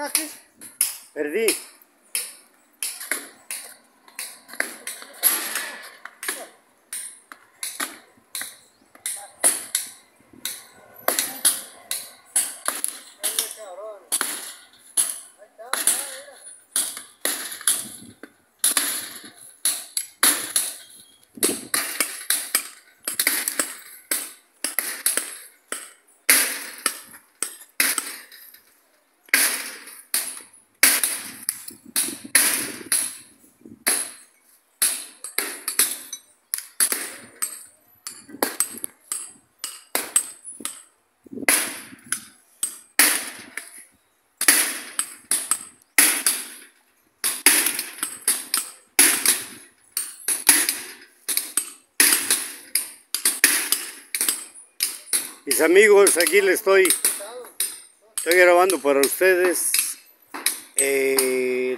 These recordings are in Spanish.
Gracias. Perdí. Mis amigos, aquí les estoy, estoy grabando para ustedes eh,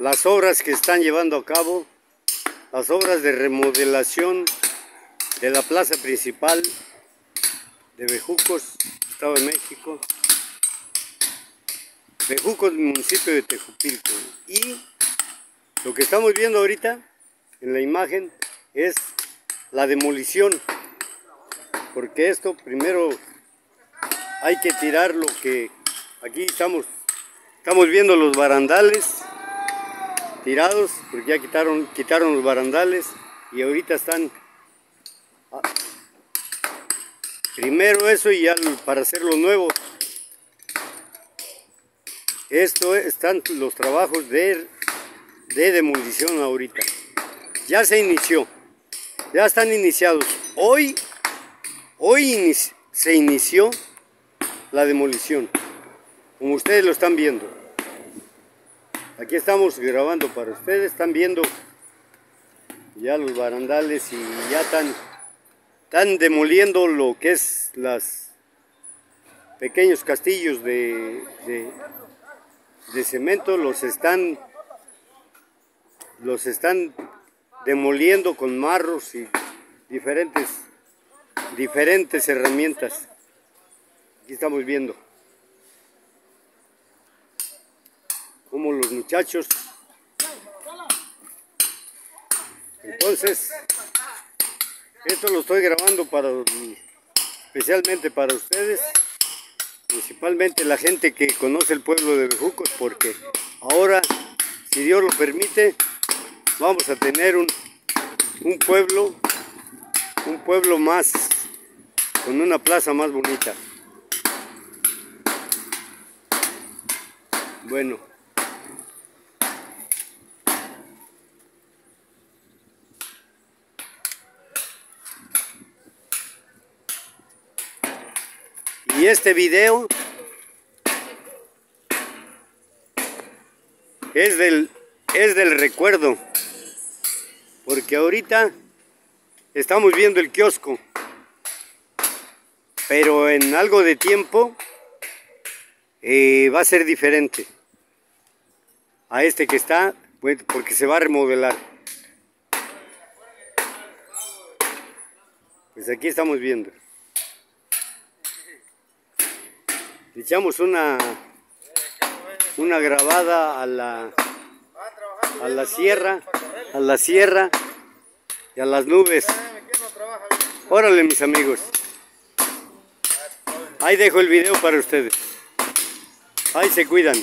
las obras que están llevando a cabo, las obras de remodelación de la plaza principal de Bejucos, Estado de México. Bejucos, municipio de Tejupilco. Y lo que estamos viendo ahorita en la imagen es la demolición porque esto primero hay que tirar lo que aquí estamos estamos viendo los barandales tirados porque ya quitaron quitaron los barandales y ahorita están ah, primero eso y ya para hacerlo nuevo. Esto están los trabajos de, de demolición ahorita. Ya se inició ya están iniciados. Hoy Hoy se inició la demolición, como ustedes lo están viendo. Aquí estamos grabando para ustedes, están viendo ya los barandales y ya están, demoliendo lo que es los pequeños castillos de, de, de cemento, los están, los están demoliendo con marros y diferentes diferentes herramientas. Aquí estamos viendo cómo los muchachos entonces esto lo estoy grabando para especialmente para ustedes principalmente la gente que conoce el pueblo de Bejucos porque ahora si Dios lo permite vamos a tener un, un pueblo un pueblo más con una plaza más bonita. Bueno. Y este video es del, es del recuerdo, porque ahorita estamos viendo el kiosco pero en algo de tiempo eh, va a ser diferente a este que está, porque se va a remodelar. Pues aquí estamos viendo. echamos una una grabada a la a la sierra, a la sierra y a las nubes. Órale mis amigos. Ahí dejo el video para ustedes. Ahí se cuidan.